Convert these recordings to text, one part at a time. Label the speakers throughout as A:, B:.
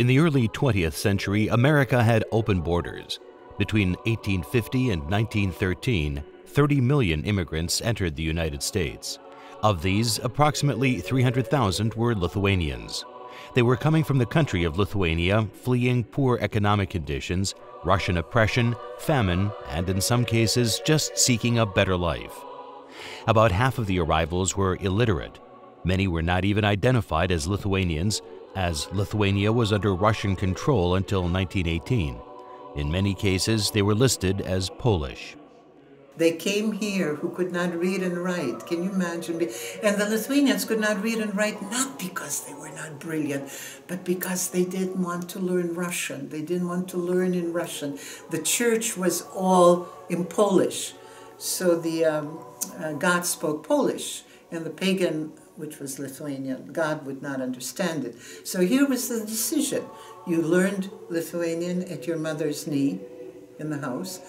A: In the early 20th century, America had open borders. Between 1850 and 1913, 30 million immigrants entered the United States. Of these, approximately 300,000 were Lithuanians. They were coming from the country of Lithuania, fleeing poor economic conditions, Russian oppression, famine, and in some cases, just seeking a better life. About half of the arrivals were illiterate. Many were not even identified as Lithuanians, as Lithuania was under Russian control until 1918. In many cases, they were listed as Polish.
B: They came here who could not read and write. Can you imagine? And the Lithuanians could not read and write not because they were not brilliant, but because they didn't want to learn Russian. They didn't want to learn in Russian. The church was all in Polish. So the um, uh, God spoke Polish, and the pagan, which was Lithuanian, God would not understand it. So here was the decision. You learned Lithuanian at your mother's knee in the house,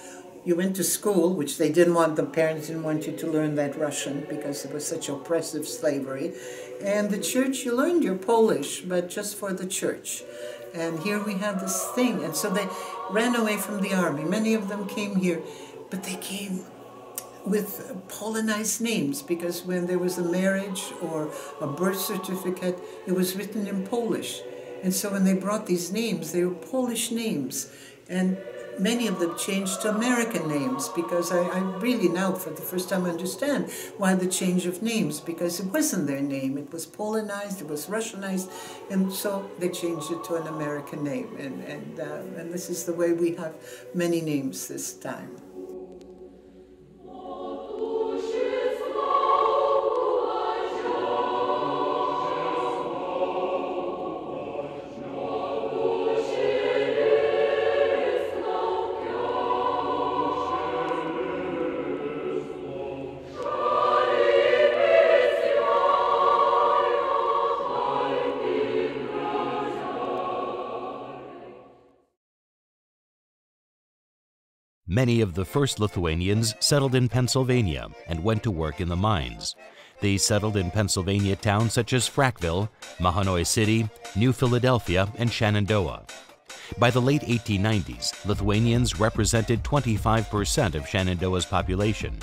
B: you went to school, which they didn't want, the parents didn't want you to learn that Russian because it was such oppressive slavery. And the church, you learned your Polish, but just for the church. And here we have this thing. And so they ran away from the army. Many of them came here, but they came with Polonized names because when there was a marriage or a birth certificate, it was written in Polish. And so when they brought these names, they were Polish names. And many of them changed to American names because I, I, really now, for the first time, understand why the change of names because it wasn't their name. It was Polonized, it was Russianized, and so they changed it to an American name. And, and, uh, and this is the way we have many names this time.
A: Many of the first Lithuanians settled in Pennsylvania and went to work in the mines. They settled in Pennsylvania towns such as Frackville, Mahanoy City, New Philadelphia, and Shenandoah. By the late 1890s, Lithuanians represented 25% of Shenandoah's population.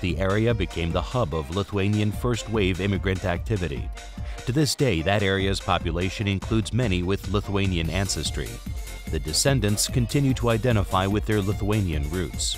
A: The area became the hub of Lithuanian first wave immigrant activity. To this day, that area's population includes many with Lithuanian ancestry the descendants continue to identify with their Lithuanian roots.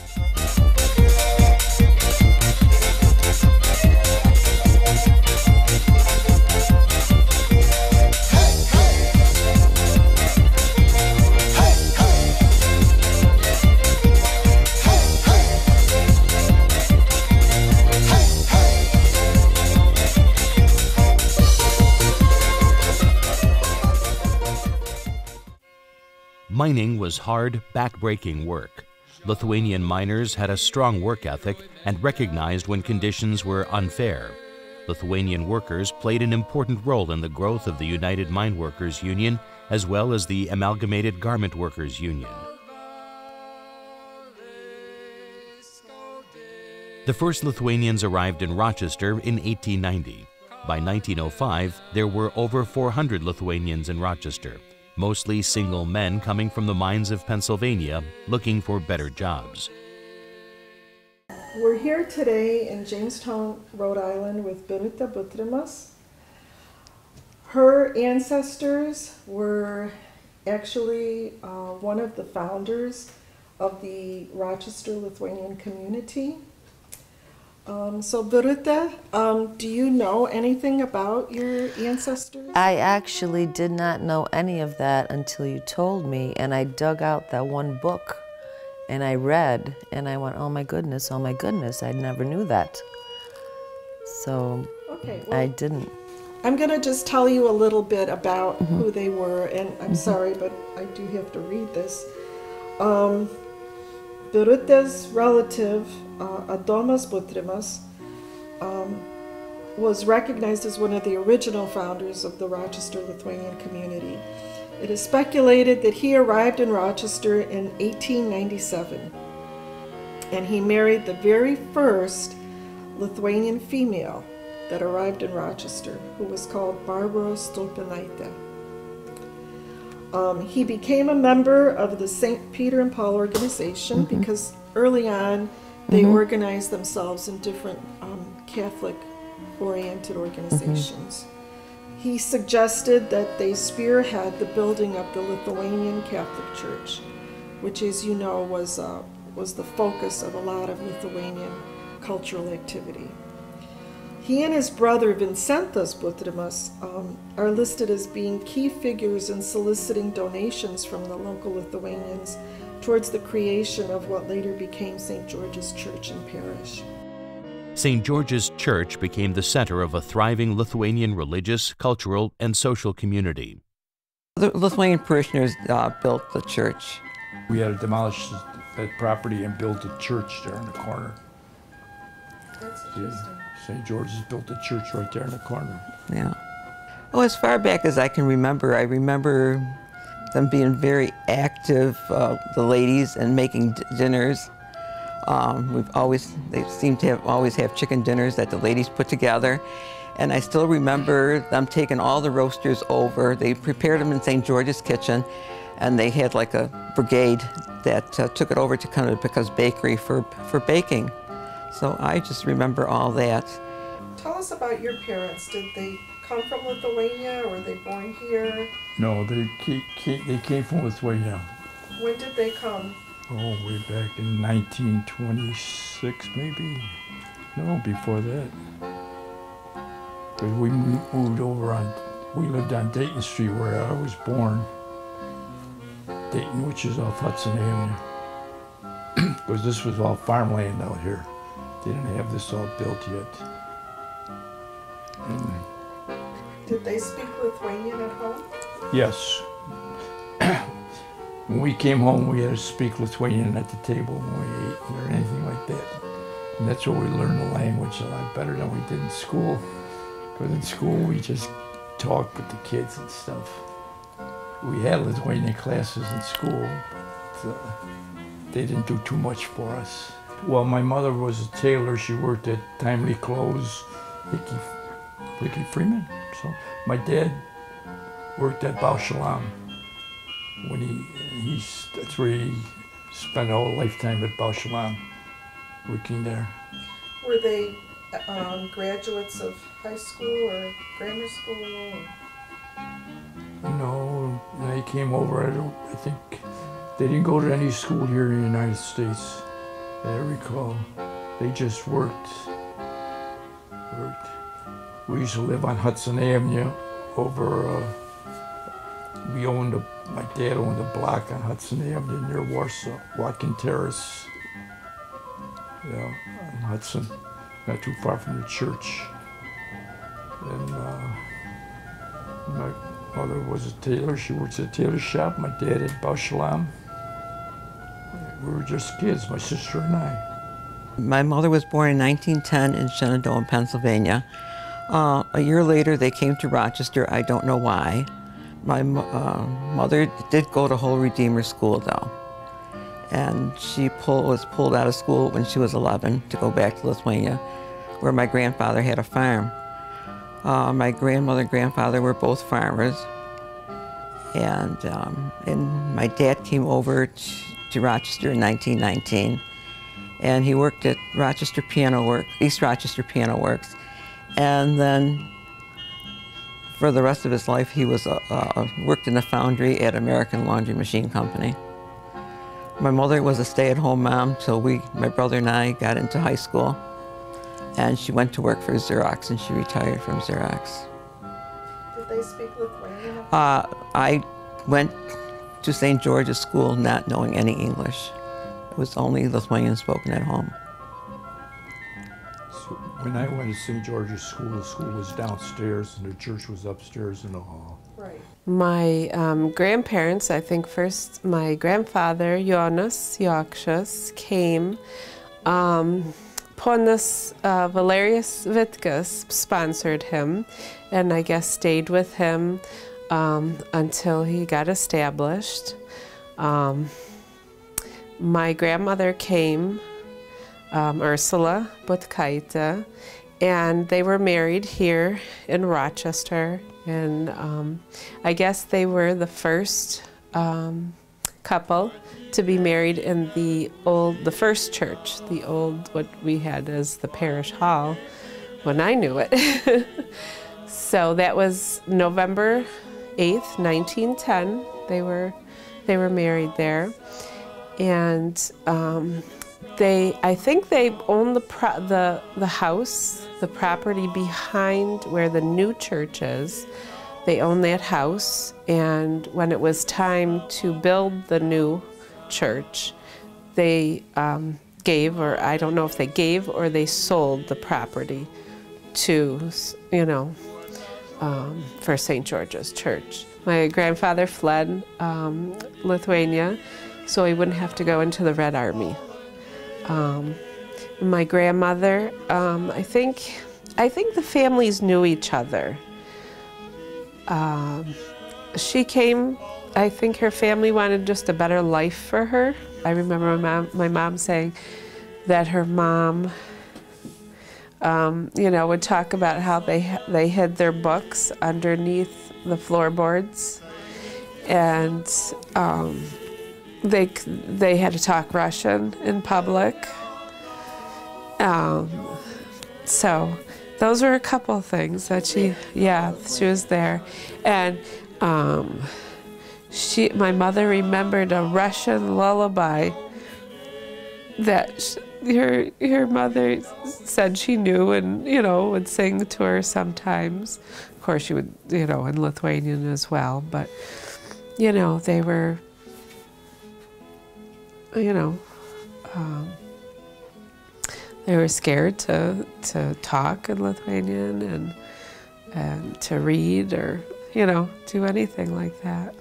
A: Mining was hard, back-breaking work. Lithuanian miners had a strong work ethic and recognized when conditions were unfair. Lithuanian workers played an important role in the growth of the United Mine Workers Union as well as the Amalgamated Garment Workers Union. The first Lithuanians arrived in Rochester in 1890. By 1905, there were over 400 Lithuanians in Rochester, mostly single men coming from the mines of Pennsylvania looking for better jobs.
C: We're here today in Jamestown, Rhode Island with Birutė Butrimas. Her ancestors were actually uh, one of the founders of the Rochester Lithuanian community. Um, so, Birutė, um, do you know anything about your ancestors?
D: I actually did not know any of that until you told me, and I dug out that one book and I read, and I went, oh my goodness, oh my goodness, I never knew that. So, okay, well, I didn't.
C: I'm going to just tell you a little bit about mm -hmm. who they were, and I'm mm -hmm. sorry, but I do have to read this. Um, Birutės relative uh, Adomas Butrimas um, was recognized as one of the original founders of the Rochester Lithuanian community. It is speculated that he arrived in Rochester in 1897 and he married the very first Lithuanian female that arrived in Rochester, who was called Barbara Stulpinaitė. Um, he became a member of the St. Peter and Paul organization
D: Mm-hmm.
C: because early on they organized themselves in different um, Catholic oriented organizations. He suggested that they spearhead the building of the Lithuanian Catholic Church, which, as you know, was, uh, was the focus of a lot of Lithuanian cultural activity. He and his brother Vincentas Butrimas um, are listed as being key figures in soliciting donations from the local Lithuanians towards the creation of what later became St. George's Church and Parish.
A: St. George's Church became the center of a thriving Lithuanian religious, cultural, and social community.
E: The Lithuanian parishioners uh, built the church.
F: We had to demolish that property and build a church there in the corner. St. George's built a church right there in the corner.
E: Yeah. Oh, as far back as I can remember, I remember them being very active, uh, the ladies, and making dinners. Um, we've always, they seem to have always have chicken dinners that the ladies put together. And I still remember them taking all the roasters over. They prepared them in St. George's kitchen, and they had like a brigade that uh, took it over to Connecticut's bakery for, for baking. So I just remember all that.
C: Tell us about your parents. Did they come from Lithuania or were they born here?
F: No, they came, they came from Lithuania.
C: When did they come?
F: Oh, way back in 1926, maybe. No, before that. Because we moved over on, we lived on Dayton Street where I was born. Dayton, which is off Hudson Avenue. Because this was all farmland out here. They didn't have this all built yet. And
C: Did they speak Lithuanian at home?
F: Yes. when we came home, we had to speak Lithuanian at the table when we ate or anything like that. And that's where we learned the language a lot better than we did in school. Because in school, we just talked with the kids and stuff. We had Lithuanian classes in school, but uh, they didn't do too much for us. Well, my mother was a tailor. She worked at Timely Clothes, Hickey, Hickey Freeman. So my dad worked at Bausch & Lomb. When he, he's, that's where he spent a whole lifetime at Bausch & Lomb, working there.
C: Were they um, graduates of high school or grammar school? Or?
F: No, they came over, I don't, I think they didn't go to any school here in the United States, I recall. They just worked, worked. We used to live on Hudson Avenue over, uh, we owned a, my dad owned a block on Hudson Avenue near Warsaw, Watkin Terrace. Yeah, on Hudson, not too far from the church. And uh, my mother was a tailor. She worked at a tailor shop. My dad at Bausch & Lomb. We were just kids, my sister and I.
E: My mother was born in 1910 in Shenandoah, Pennsylvania. Uh, a year later, they came to Rochester. I don't know why. My uh, mother did go to Holy Redeemer School, though, and she pull, was pulled out of school when she was 11 to go back to Lithuania, where my grandfather had a farm. Uh, my grandmother and grandfather were both farmers, and um, and my dad came over to Rochester in 1919 and he worked at Rochester Piano Works, East Rochester Piano Works, and then for the rest of his life he was uh, uh, worked in a foundry at American Laundry Machine Company. My mother was a stay-at-home mom till we, my brother and I, got into high school, and she went to work for Xerox, and she retired from Xerox.
C: Did they speak Lithuanian?
E: Uh, I went to St. George's School not knowing any English. It was only Lithuanian spoken at home.
F: So when I went to St. George's School, the school was downstairs and the church was upstairs in the hall.
C: Right.
G: My um, grandparents, I think first my grandfather, Jonas Jokšas, came. Um, Ponas uh, Valerius Vitkas sponsored him and I guess stayed with him um, until he got established. Um, my grandmother came, um, Ursula Butkaita, and they were married here in Rochester. And um, I guess they were the first um, couple to be married in the old, the first church, the old, what we had as the parish hall when I knew it. so that was November 8th, 1910. They were, they were married there. And um, they, I think they owned the, the, the house, the property behind where the new church is. They owned that house, and when it was time to build the new church, they um, gave, or I don't know if they gave or they sold the property to, you know, um, for St. George's Church. My grandfather fled um, Lithuania so he wouldn't have to go into the Red Army. Um, my grandmother, um, I think, I think the families knew each other. Um, she came, I think her family wanted just a better life for her. I remember my mom, my mom saying that her mom, um, you know, would talk about how they they hid their books underneath the floorboards, and um, they they had to talk Russian in public. Um, so those were a couple things that she yeah she was there, and um, she my mother remembered a Russian lullaby that her her mother said she knew and you know would sing to her sometimes. Of course, she would you know in Lithuanian as well, but you know they were you know, um, they were scared to to talk in Lithuanian and and to read or you know do anything like that.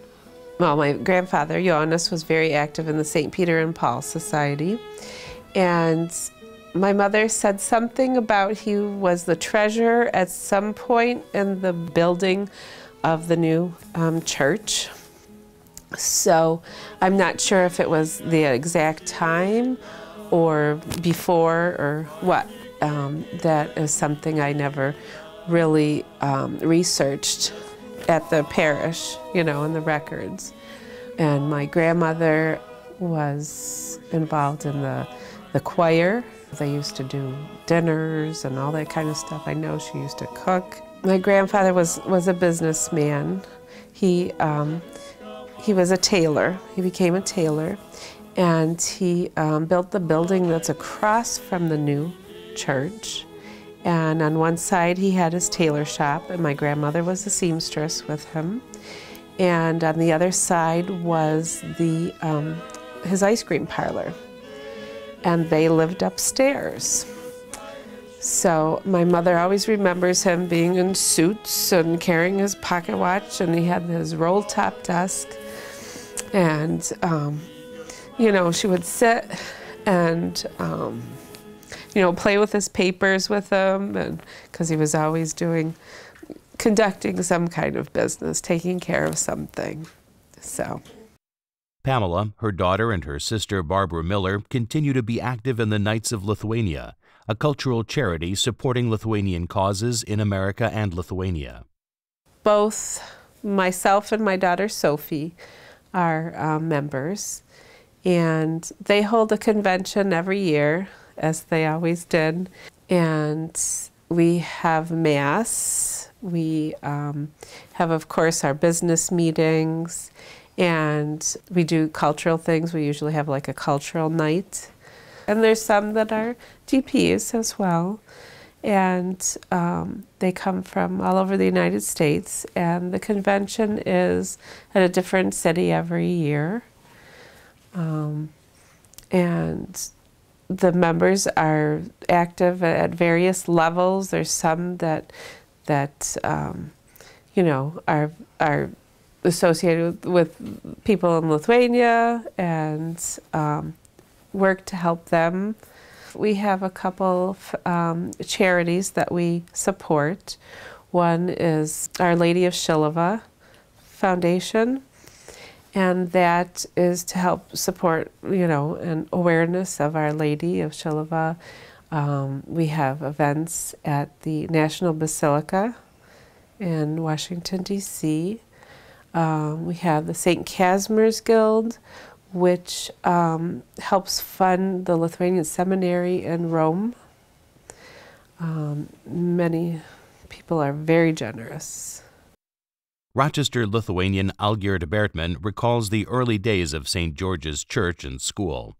G: Well, my grandfather Jonas was very active in the St. Peter and Paul Society, and my mother said something about he was the treasurer at some point in the building of the new um, church. So I'm not sure if it was the exact time or before or what. Um, that is something I never really um, researched at the parish, you know, in the records. And my grandmother was involved in the, the choir. They used to do dinners and all that kind of stuff. I know she used to cook. My grandfather was, was a businessman. He um, he was a tailor. He became a tailor, and he um, built the building that's across from the new church. And on one side, he had his tailor shop, and my grandmother was a seamstress with him. And on the other side was the um, his ice cream parlor, and they lived upstairs. So my mother always remembers him being in suits and carrying his pocket watch, and he had his roll top desk and um, you know she would sit and um, you know play with his papers with him because he was always doing conducting some kind of business taking care of something so
A: Pamela, her daughter, and her sister Barbara Miller continue to be active in the Knights of Lithuania, a cultural charity supporting Lithuanian causes in America and Lithuania.
G: Both myself and my daughter Sophie are um, members, and they hold a convention every year, as they always did. And we have mass. We um, have, of course, our business meetings, and we do cultural things. We usually have like a cultural night. And there's some that are DPs as well and um, they come from all over the United States. And the convention is at a different city every year. Um, and the members are active at various levels. There's some that that um, you know are are associated with people in Lithuania and um, work to help them we have a couple um, charities that we support. One is Our Lady of Šiluva Foundation, and that is to help support, you know, an awareness of Our Lady of Šiluva Um, we have events at the National Basilica in Washington, D.C. Um, we have the St. Casimir's Guild, which um, helps fund the Lithuanian Seminary in Rome. Um, many people are very generous.
A: Rochester Lithuanian Algird Bertman recalls the early days of St. George's Church and School.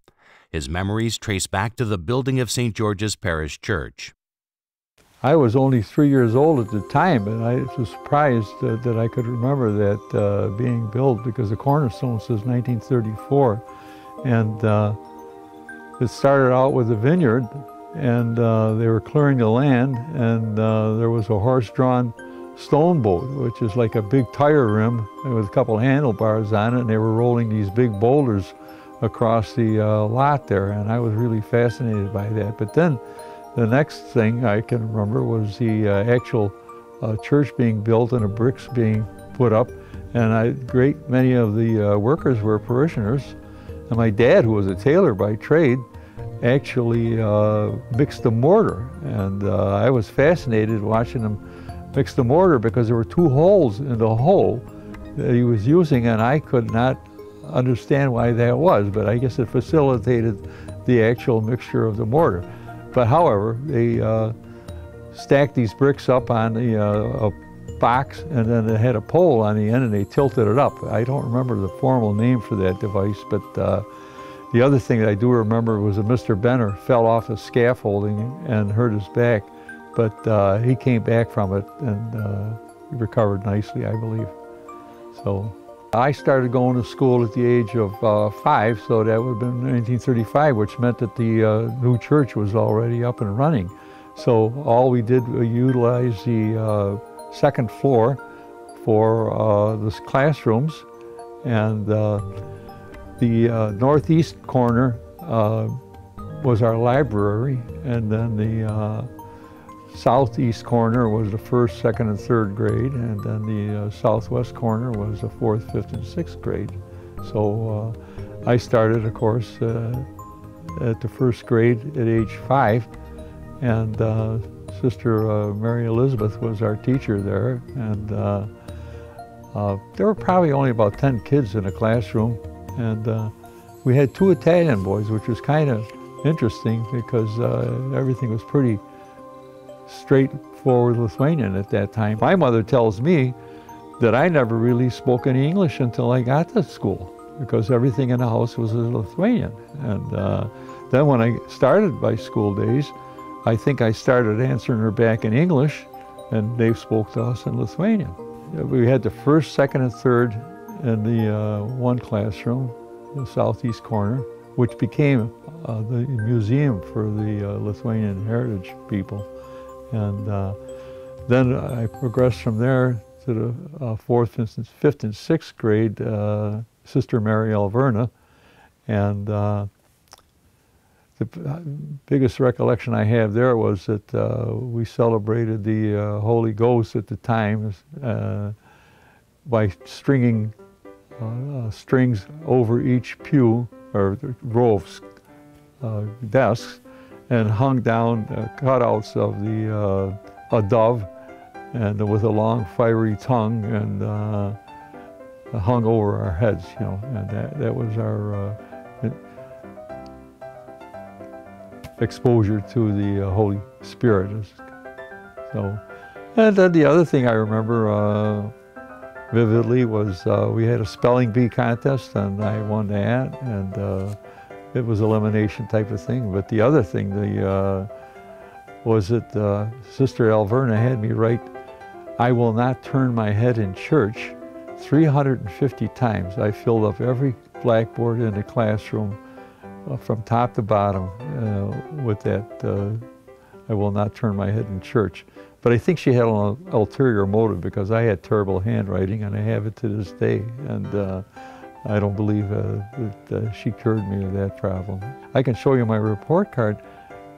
A: His memories trace back to the building of St. George's Parish Church.
H: I was only three years old at the time, and I was surprised uh, that I could remember that uh, being built because the cornerstone says 1934. And uh, it started out with a vineyard, and uh, they were clearing the land, and uh, there was a horse-drawn stone boat, which is like a big tire rim with a couple handlebars on it, and they were rolling these big boulders across the uh, lot there, and I was really fascinated by that. But then the next thing I can remember was the uh, actual uh, church being built and the bricks being put up. And a great many of the uh, workers were parishioners. And my dad, who was a tailor by trade, actually uh, mixed the mortar. And uh, I was fascinated watching him mix the mortar because there were two holes in the hole that he was using, and I could not understand why that was, but I guess it facilitated the actual mixture of the mortar. But however, they uh, stacked these bricks up on the, uh, a box and then it had a pole on the end and they tilted it up. I don't remember the formal name for that device, but uh, the other thing that I do remember was that Mr. Benner fell off a scaffolding and hurt his back, but uh, he came back from it and uh, recovered nicely, I believe. So I started going to school at the age of uh, five, so that would have been 1935, which meant that the uh, new church was already up and running. So all we did was utilize the uh, second floor for uh, the classrooms, and uh, the uh, northeast corner was our library, and then the southeast corner was the first, second, and third grade, and then the uh, southwest corner was the fourth, fifth, and sixth grade. So uh, I started, of course, uh, at the first grade at age five, and uh, Sister uh, Mary Elizabeth was our teacher there, and uh, there were probably only about 10 kids in a classroom, and we had two Italian boys, which was kind of interesting because everything was pretty straightforward Lithuanian at that time. My mother tells me that I never really spoke any English until I got to school because everything in the house was in Lithuanian. And uh, then when I started my school days, I think I started answering her back in English and they spoke to us in Lithuanian. We had the first, second, and third in the uh, one classroom, the southeast corner, which became uh, the museum for the uh, Lithuanian heritage people. And uh, then I progressed from there to the uh, fourth, fifth, and sixth grade, uh, Sister Mary Alverna. And uh, the biggest recollection I have there was that uh, we celebrated the uh, Holy Ghost at the time by stringing strings over each pew or row of desks and hung down uh, cutouts of the uh, a dove and with a long fiery tongue and uh, hung over our heads, you know, and that, that was our uh, exposure to the uh, Holy Spirit. So, and then the other thing I remember uh, vividly was we had a spelling bee contest and I won that and it was elimination type of thing. But the other thing the, uh, was that uh, Sister Alverna had me write, I will not turn my head in church 350 times. I filled up every blackboard in the classroom uh, from top to bottom uh, with that, uh, I will not turn my head in church. But I think she had an ulterior motive because I had terrible handwriting and I have it to this day. And uh, I don't believe uh, that uh, she cured me of that problem. I can show you my report card.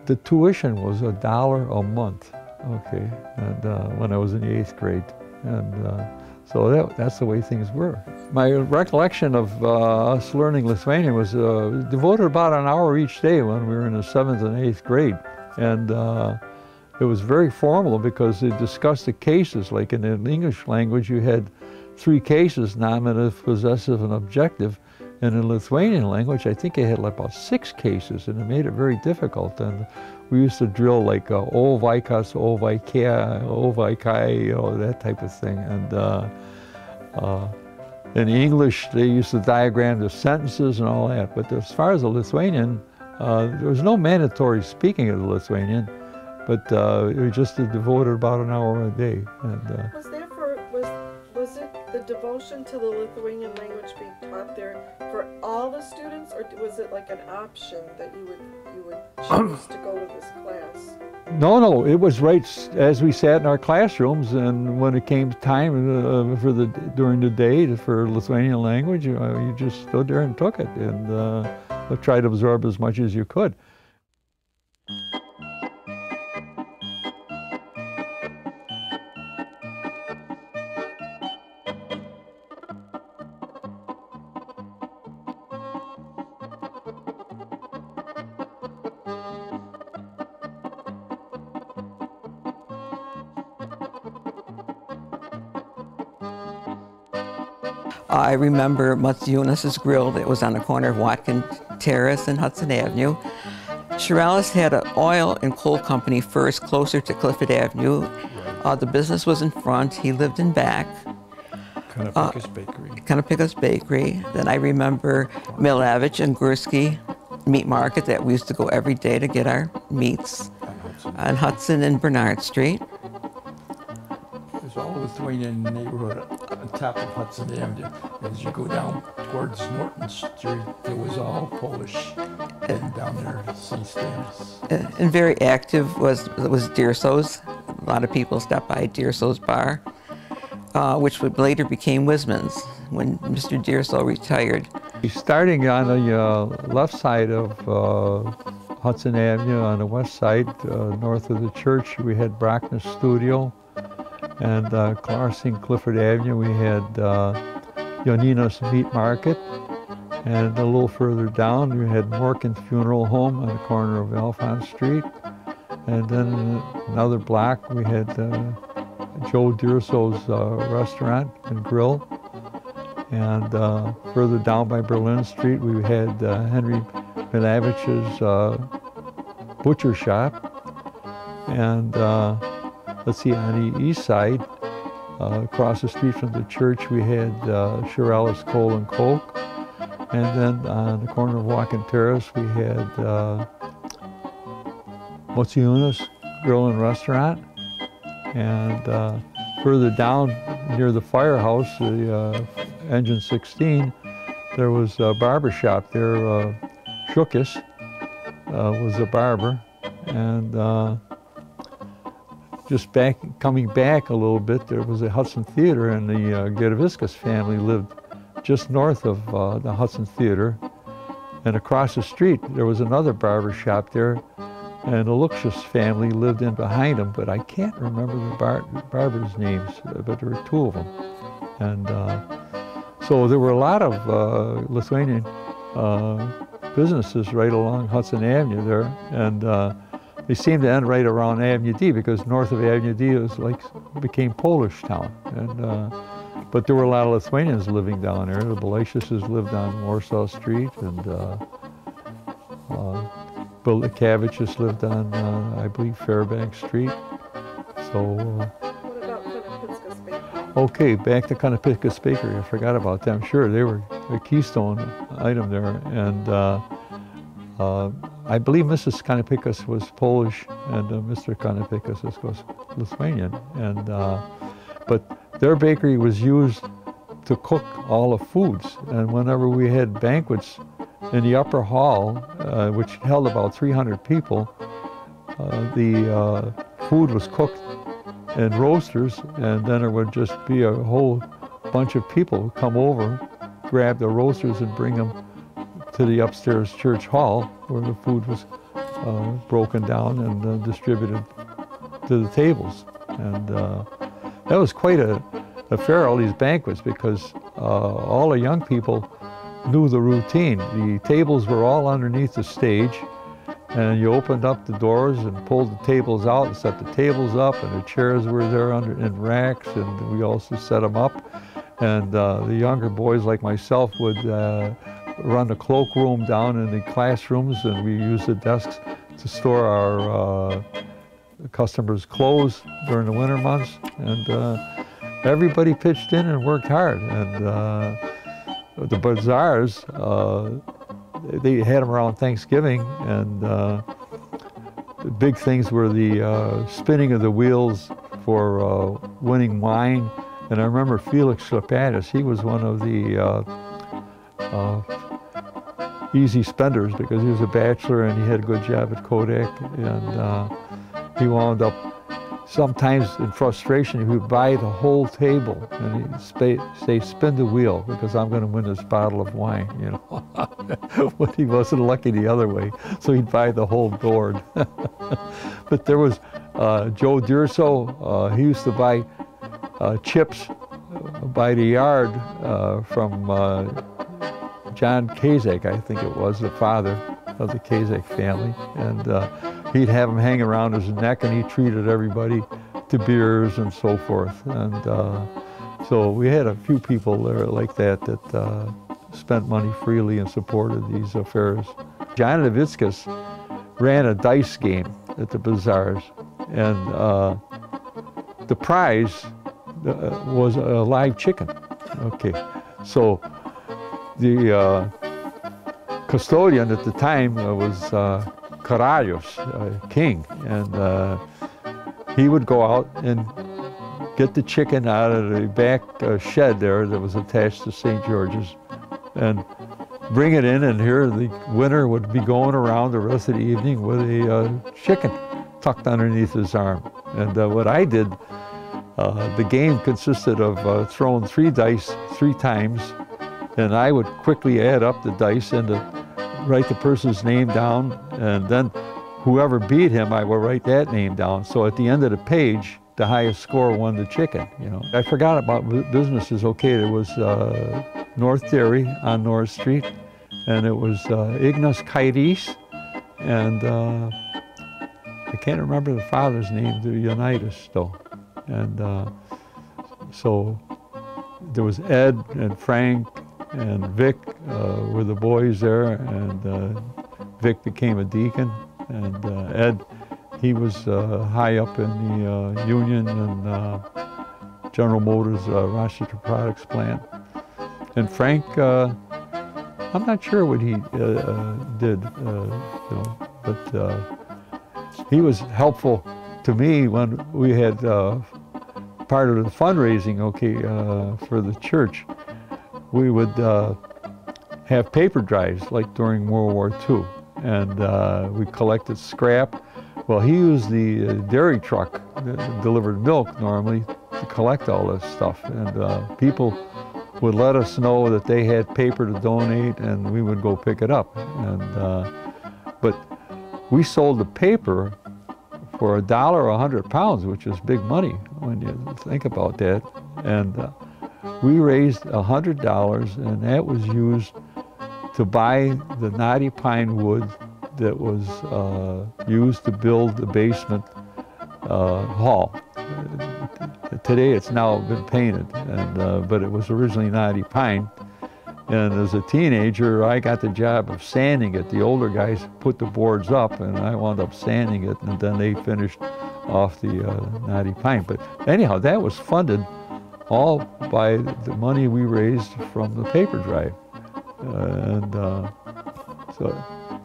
H: The tuition was a dollar a month, okay, and uh, when I was in the eighth grade. And uh, so that, that's the way things were. My recollection of uh, us learning Lithuanian was uh, devoted about an hour each day when we were in the seventh and eighth grade. And it was very formal because they discussed the cases. Like in the English language, you had three cases, nominative, possessive, and objective. And in Lithuanian language, I think they had like about six cases, and it made it very difficult. And we used to drill like uh, o vaikas, o vaikia, o vaikai, you know, that type of thing. And uh, uh, in English, they used to diagram the sentences and all that. But as far as the Lithuanian, uh, there was no mandatory speaking of the Lithuanian, but uh, we just devoted about an hour a day. And,
C: the devotion to the Lithuanian language being taught there for all the students, or was it like an option that you would you would choose to go to this class?
H: No, no, it was right as we sat in our classrooms, and when it came time uh, for the during the day for Lithuanian language, uh, you just stood there and took it, and uh, tried to absorb as much as you could.
E: I remember Matsunas' Grill that was on the corner of Watkin Terrace and Hudson Avenue. Shiralis had an oil and coal company first, closer to Clifford Avenue. Uh, the business was in front. He lived in back.
F: Kind of like his bakery.
E: Kanapika's Bakery. Then I remember Milavich and Gursky Meat Market that we used to go every day to get our meats on Hudson and Bernard Street.
F: There's all Lithuanian neighborhood on top of Hudson Avenue. As you go down towards Norton Street, it was all Polish. And down there, C stands.
E: Uh, and very active was was Deerso's. A lot of people stopped by Deerso's bar, uh, which would later became Wisman's when Mr. Deerso retired.
H: Starting on the uh, left side of uh, Hudson Avenue, on the west side, uh, north of the church, we had Brockness Studio. And uh, crossing Clifford Avenue, we had uh, Meat Market. And a little further down, we had Morgan Funeral Home on the corner of Alphonse Street. And then another block, we had uh, Joe Dirso's uh, restaurant and grill. And uh, further down by Berlin Street, we had uh, Henry Milavich's butcher shop. And let's see, on the east side, uh, across the street from the church, we had uh, Shiralis Coal and Coke. And then on the corner of Watkin Terrace, we had uh, Motsiunas Grill and Restaurant. And uh, further down near the firehouse, the uh, Engine 16, there was a barber shop there. Uh, Shukis uh, was a barber. And uh, just back, coming back a little bit, there was a Hudson Theater, and the uh, family lived just north of uh, the Hudson Theater. And across the street, there was another barber shop there, and the Luxus family lived in behind them, but I can't remember the bar barber's names, but there were two of them. And uh, so there were a lot of uh, Lithuanian uh, businesses right along Hudson Avenue there, and uh, they seemed to end right around Avenue D because north of Avenue D was like became Polish town, and uh, but there were a lot of Lithuanians living down there. The Belasiuses lived on Warsaw Street, and uh, uh, Bill Kavichus lived on, uh, I believe, Fairbank Street. So, uh, okay, back to Kanapitka's Bakery. I forgot about them. Sure, they were a keystone item there, and uh, uh, I believe Mrs. Kanapitkas was Polish, and uh, Mr. Kanapitkas was Lithuanian, and uh, but their bakery was used to cook all the foods, and whenever we had banquets in the upper hall, uh, which held about 300 people, uh, the uh, food was cooked in roasters, and then there would just be a whole bunch of people come over, grab the roasters, and bring them to the upstairs church hall where the food was uh, broken down and uh, distributed to the tables. And uh, that was quite a affair, all these banquets, because uh, all the young people knew the routine. The tables were all underneath the stage, and you opened up the doors and pulled the tables out and set the tables up, and the chairs were there under in racks, and we also set them up. And uh, the younger boys, like myself, would uh, run the cloakroom down in the classrooms, and we used the desks to store our uh, customers' clothes during the winter months. And uh, everybody pitched in and worked hard. And uh, the bazaars, uh, they had them around Thanksgiving, and uh, the big things were the uh, spinning of the wheels for uh, winning wine. And I remember Felix Schlepatis, he was one of the easy spenders because he was a bachelor and he had a good job at Kodak. And he wound up sometimes in frustration, he would buy the whole table and he'd say, say spin the wheel because I'm going to win this bottle of wine, you know. but he wasn't lucky the other way, so he'd buy the whole board. but there was uh, Joe Dirso, uh, he used to buy uh, chips by the yard uh, from uh, John Kazak, I think it was, the father of the Kazak family. And uh, he'd have them hang around his neck and he treated everybody to beers and so forth. And uh, so we had a few people there like that that uh, spent money freely and supported these affairs. John Levitskas ran a dice game at the bazaars and uh, the prize uh, was a live chicken. Okay, so the uh, custodian at the time was uh, Carajos, uh, king, and uh, he would go out and get the chicken out of the back uh, shed there that was attached to St. George's and bring it in, and here the winner would be going around the rest of the evening with a uh, chicken tucked underneath his arm. And uh, what I did, uh, the game consisted of throwing three dice three times, and I would quickly add up the dice into write the person's name down, and then whoever beat him, I would write that name down. So at the end of the page, the highest score won the chicken. You know, I forgot about businesses. Okay, there was uh, North Dairy on North Street, and it was uh, Ignas Kairis, and uh, I can't remember the father's name. The Unitas though, and uh, so there was Ed and Frank and Vic uh, were the boys there, and uh, Vic became a deacon, and uh, Ed, he was uh, high up in the uh, union and uh, General Motors Rochester Products plant. And Frank, I'm not sure what he did, you know, but he was helpful to me when we had part of the fundraising, okay, for the church we would uh, have paper drives like during World War II, and uh, we collected scrap. Well, he used the uh, dairy truck that delivered milk normally to collect all this stuff, and uh, people would let us know that they had paper to donate, and we would go pick it up. And uh, but we sold the paper for a dollar a hundred pounds, which is big money when you think about that, and uh, we raised $100 and that was used to buy the knotty pine wood that was uh, used to build the basement uh, hall. Today it's now been painted, and, uh, but it was originally knotty pine. And as a teenager, I got the job of sanding it. The older guys put the boards up, and I wound up sanding it, and then they finished off the uh, knotty pine. But anyhow, that was funded all by the money we raised from the paper drive. and uh, so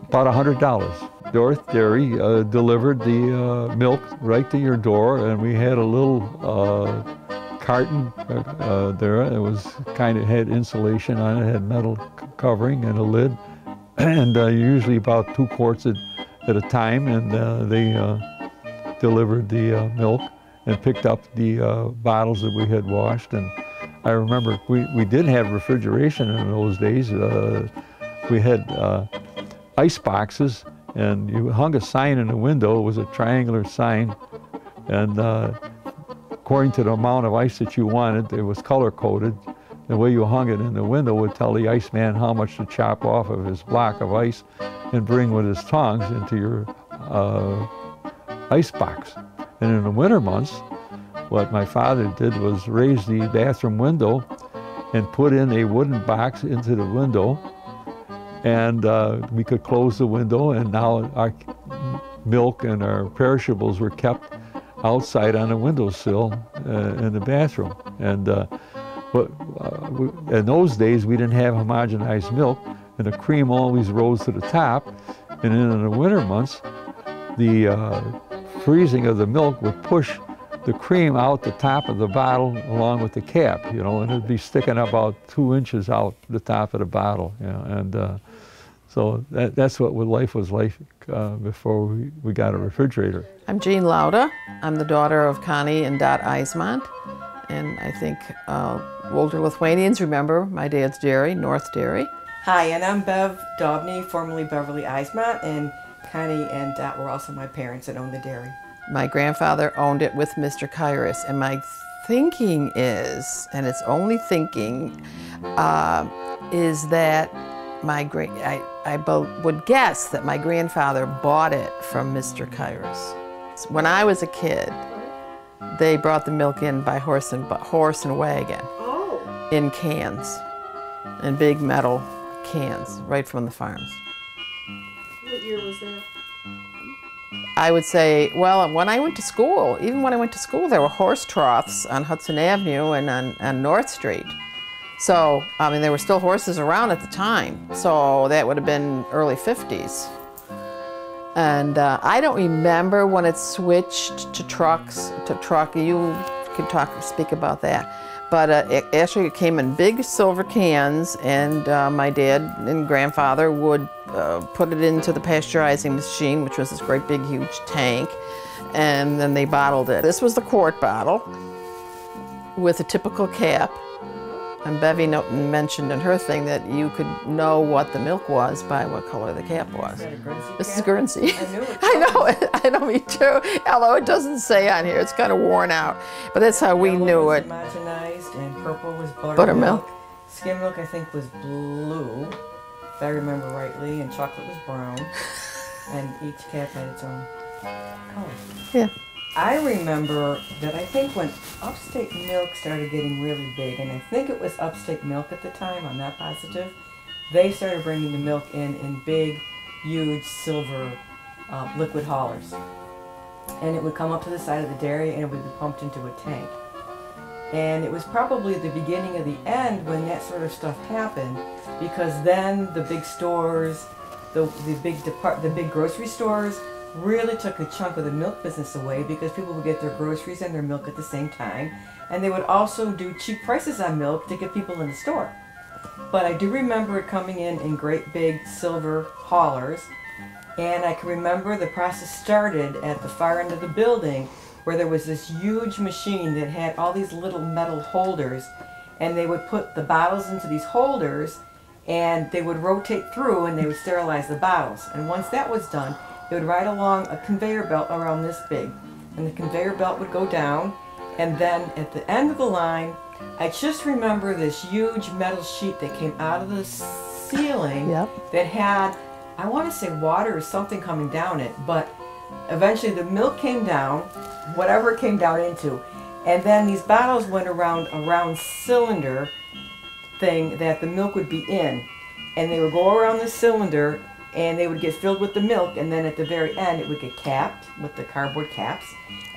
H: about $100. North Dairy uh, delivered the uh, milk right to your door, and we had a little uh, carton uh, there. It was kind of had insulation on it, had metal covering and a lid, and usually about two quarts at, at a time, and they delivered the milk and picked up the uh, bottles that we had washed. And I remember we, we did have refrigeration in those days. Uh, we had uh, ice boxes, and you hung a sign in the window. It was a triangular sign, and uh, according to the amount of ice that you wanted, it was color coded. The way you hung it in the window would tell the iceman how much to chop off of his block of ice and bring with his tongs into your uh, ice box. And in the winter months, what my father did was raise the bathroom window and put in a wooden box into the window and uh, we could close the window and now our milk and our perishables were kept outside on a windowsill uh, in the bathroom. And uh, but, uh, we, in those days, we didn't have homogenized milk, and the cream always rose to the top. And then in the winter months, the uh, freezing of the milk would push the cream out the top of the bottle along with the cap, you know, and it'd be sticking about two inches out the top of the bottle, you know, and uh, so that, that's what life was like uh, before we, we got a refrigerator.
I: I'm Jean Lauda. I'm the daughter of Connie and Dot Eismont, and I think uh, older Lithuanians remember my dad's dairy, North Dairy.
J: Hi, and I'm Bev Daubney, formerly Beverly Eismont, and Connie and Dot were also my parents that owned the dairy.
I: My grandfather owned it with Mr. Kairos, and my thinking is, and it's only thinking, uh, is that my great, I, I would guess that my grandfather bought it from Mr. Kairos. When I was a kid, they brought the milk in by horse and horse and wagon
C: Oh.
I: in cans, in big metal cans, right from the farms.
C: What year was that?
I: I would say, well, when I went to school, even when I went to school, there were horse troughs on Hudson Avenue and on, North Street. So, I mean, there were still horses around at the time. So that would have been early 50s. And uh, I don't remember when it switched to trucks, to truck. You can talk, speak about that. But uh, it actually it came in big silver cans, and uh, my dad and grandfather would uh, put it into the pasteurizing machine, which was this great big huge tank, and then they bottled it. This was the quart bottle with a typical cap. And Bevy mentioned in her thing that you could know what the milk was by what color the cap was. This is Guernsey.
J: I knew it.
I: I know it. I know me too. Although it doesn't say on here, it's kind of worn out. But that's how we
J: Yellow
I: knew it.
J: Homogenized, and purple was buttermilk.
I: Buttermilk.
J: Skim milk, I think, was blue, if I remember rightly, and chocolate was brown. and each cap had its own color.
I: Yeah.
J: I remember that I think when Upstate Milk started getting really big, and I think it was Upstate Milk at the time, I'm not positive, they started bringing the milk in in big, huge silver uh, liquid haulers. And it would come up to the side of the dairy and it would be pumped into a tank. And it was probably the beginning of the end when that sort of stuff happened, because then the big stores, the, the big depart, the big grocery stores really took a chunk of the milk business away because people would get their groceries and their milk at the same time. And they would also do cheap prices on milk to get people in the store. But I do remember it coming in in great big silver haulers. And I can remember the process started at the far end of the building where there was this huge machine that had all these little metal holders. And they would put the bottles into these holders and they would rotate through and they would sterilize the bottles. And once that was done, it would ride along a conveyor belt around this big. And the conveyor belt would go down. And then at the end of the line, I just remember this huge metal sheet that came out of the ceiling
I: Yep.
J: that had, I want to say water or something coming down it, but eventually the milk came down, whatever it came down into. And then these bottles went around a round cylinder thing that the milk would be in. And they would go around the cylinder and they would get filled with the milk and then at the very end it would get capped with the cardboard caps.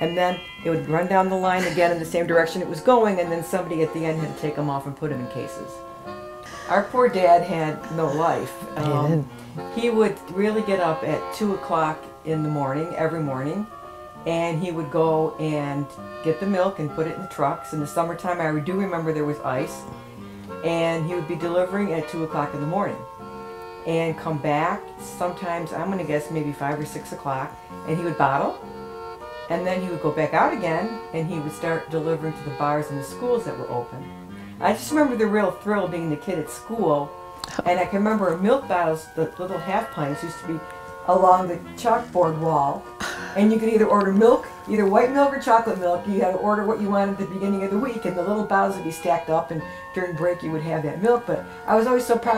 J: And then it would run down the line again in the same direction it was going and then somebody at the end had to take them off and put them in cases. Our poor dad had no life. Um, he would really get up at two o'clock in the morning every morning and he would go and get the milk and put it in the trucks. In the summertime i do remember there was ice and he would be delivering at two o'clock in the morning and come back sometimes i'm going to guess maybe five or six o'clock and he would bottle and then he would go back out again and he would start delivering to the bars and the schools that were open i just remember the real thrill being the kid at school and i can remember milk bottles the little half pints used to be along the chalkboard wall and you could either order milk, either white milk or chocolate milk. You had to order what you wanted at the beginning of the week, and the little bottles would be stacked up. And during break, you would have that milk. But I was always so proud